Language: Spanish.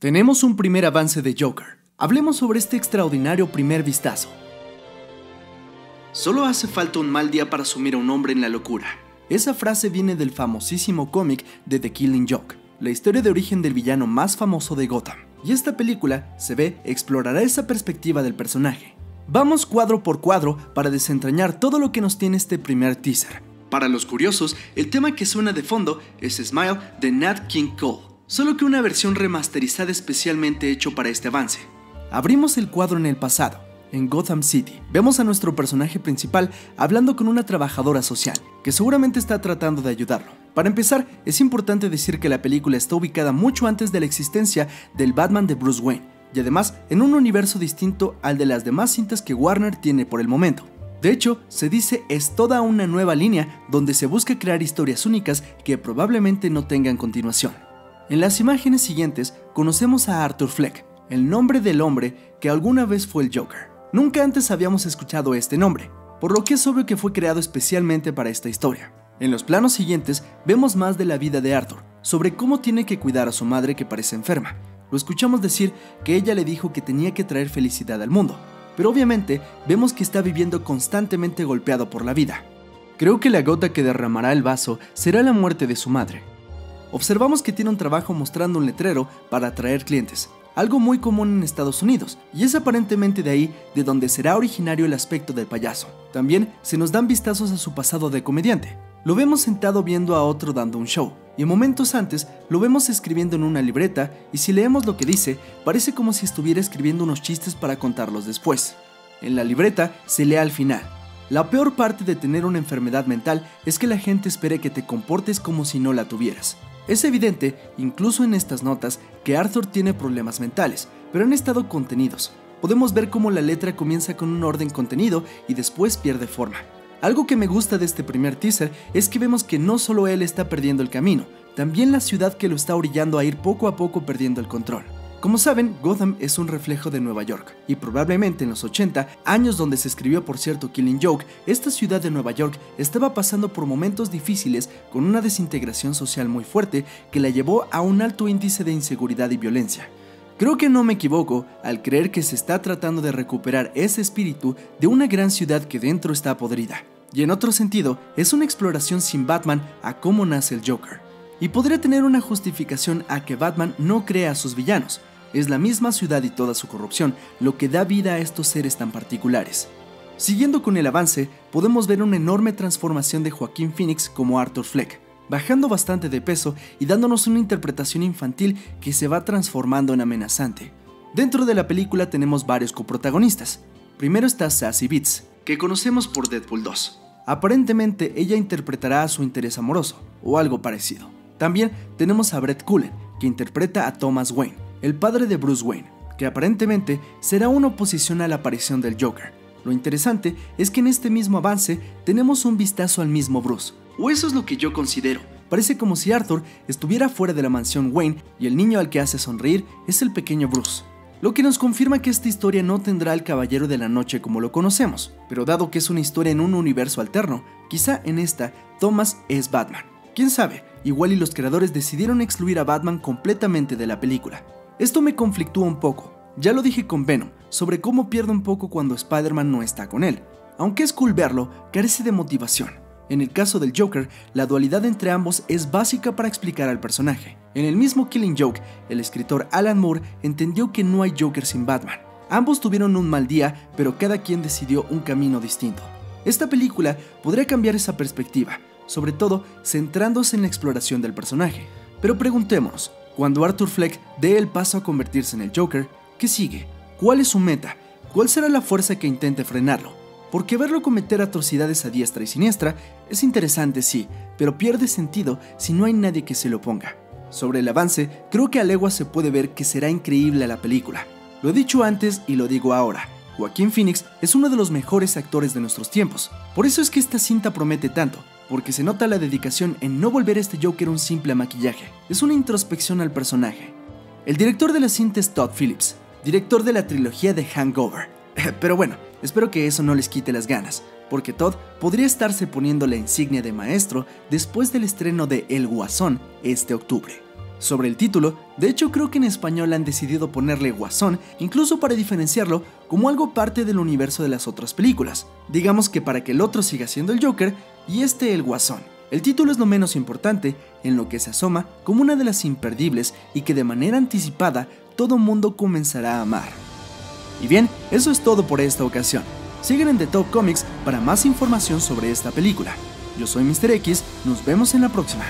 Tenemos un primer avance de Joker. Hablemos sobre este extraordinario primer vistazo. Solo hace falta un mal día para sumir a un hombre en la locura. Esa frase viene del famosísimo cómic de The Killing Joke, la historia de origen del villano más famoso de Gotham. Y esta película, se ve, explorará esa perspectiva del personaje. Vamos cuadro por cuadro para desentrañar todo lo que nos tiene este primer teaser. Para los curiosos, el tema que suena de fondo es Smile de Nat King Cole, solo que una versión remasterizada especialmente hecho para este avance. Abrimos el cuadro en el pasado, en Gotham City. Vemos a nuestro personaje principal hablando con una trabajadora social, que seguramente está tratando de ayudarlo. Para empezar, es importante decir que la película está ubicada mucho antes de la existencia del Batman de Bruce Wayne, y además en un universo distinto al de las demás cintas que Warner tiene por el momento. De hecho, se dice es toda una nueva línea donde se busca crear historias únicas que probablemente no tengan continuación. En las imágenes siguientes conocemos a Arthur Fleck, el nombre del hombre que alguna vez fue el Joker. Nunca antes habíamos escuchado este nombre, por lo que es obvio que fue creado especialmente para esta historia. En los planos siguientes vemos más de la vida de Arthur, sobre cómo tiene que cuidar a su madre que parece enferma. Lo escuchamos decir que ella le dijo que tenía que traer felicidad al mundo, pero obviamente vemos que está viviendo constantemente golpeado por la vida. Creo que la gota que derramará el vaso será la muerte de su madre. Observamos que tiene un trabajo mostrando un letrero para atraer clientes, algo muy común en Estados Unidos, y es aparentemente de ahí de donde será originario el aspecto del payaso. También se nos dan vistazos a su pasado de comediante. Lo vemos sentado viendo a otro dando un show, y momentos antes lo vemos escribiendo en una libreta y si leemos lo que dice, parece como si estuviera escribiendo unos chistes para contarlos después. En la libreta se lee al final. La peor parte de tener una enfermedad mental es que la gente espere que te comportes como si no la tuvieras. Es evidente, incluso en estas notas, que Arthur tiene problemas mentales, pero han estado contenidos. Podemos ver cómo la letra comienza con un orden contenido y después pierde forma. Algo que me gusta de este primer teaser es que vemos que no solo él está perdiendo el camino, también la ciudad que lo está orillando a ir poco a poco perdiendo el control. Como saben, Gotham es un reflejo de Nueva York, y probablemente en los 80, años donde se escribió por cierto Killing Joke, esta ciudad de Nueva York estaba pasando por momentos difíciles con una desintegración social muy fuerte que la llevó a un alto índice de inseguridad y violencia. Creo que no me equivoco al creer que se está tratando de recuperar ese espíritu de una gran ciudad que dentro está podrida. Y en otro sentido, es una exploración sin Batman a cómo nace el Joker. Y podría tener una justificación a que Batman no crea a sus villanos. Es la misma ciudad y toda su corrupción lo que da vida a estos seres tan particulares. Siguiendo con el avance, podemos ver una enorme transformación de Joaquín Phoenix como Arthur Fleck bajando bastante de peso y dándonos una interpretación infantil que se va transformando en amenazante. Dentro de la película tenemos varios coprotagonistas. Primero está Sassy Beats, que conocemos por Deadpool 2. Aparentemente ella interpretará a su interés amoroso, o algo parecido. También tenemos a Brett Cullen, que interpreta a Thomas Wayne, el padre de Bruce Wayne, que aparentemente será una oposición a la aparición del Joker. Lo interesante es que en este mismo avance tenemos un vistazo al mismo Bruce, o eso es lo que yo considero. Parece como si Arthur estuviera fuera de la mansión Wayne y el niño al que hace sonreír es el pequeño Bruce. Lo que nos confirma que esta historia no tendrá al Caballero de la Noche como lo conocemos, pero dado que es una historia en un universo alterno, quizá en esta Thomas es Batman. Quién sabe, igual y los creadores decidieron excluir a Batman completamente de la película. Esto me conflictúa un poco. Ya lo dije con Venom, sobre cómo pierde un poco cuando Spider-Man no está con él. Aunque es cool verlo, carece de motivación. En el caso del Joker, la dualidad entre ambos es básica para explicar al personaje. En el mismo Killing Joke, el escritor Alan Moore entendió que no hay Joker sin Batman. Ambos tuvieron un mal día, pero cada quien decidió un camino distinto. Esta película podría cambiar esa perspectiva, sobre todo centrándose en la exploración del personaje. Pero preguntémonos, cuando Arthur Fleck dé el paso a convertirse en el Joker, ¿qué sigue? ¿Cuál es su meta? ¿Cuál será la fuerza que intente frenarlo? porque verlo cometer atrocidades a diestra y siniestra es interesante, sí, pero pierde sentido si no hay nadie que se lo ponga. Sobre el avance, creo que a legua se puede ver que será increíble la película. Lo he dicho antes y lo digo ahora. Joaquín Phoenix es uno de los mejores actores de nuestros tiempos. Por eso es que esta cinta promete tanto, porque se nota la dedicación en no volver a este Joker un simple maquillaje. Es una introspección al personaje. El director de la cinta es Todd Phillips, director de la trilogía de Hangover. Pero bueno, Espero que eso no les quite las ganas, porque Todd podría estarse poniendo la insignia de maestro después del estreno de El Guasón este octubre. Sobre el título, de hecho creo que en español han decidido ponerle Guasón, incluso para diferenciarlo como algo parte del universo de las otras películas. Digamos que para que el otro siga siendo el Joker y este el Guasón. El título es lo menos importante, en lo que se asoma como una de las imperdibles y que de manera anticipada todo mundo comenzará a amar. Y bien, eso es todo por esta ocasión. Siguen en The Top Comics para más información sobre esta película. Yo soy Mr. X, nos vemos en la próxima.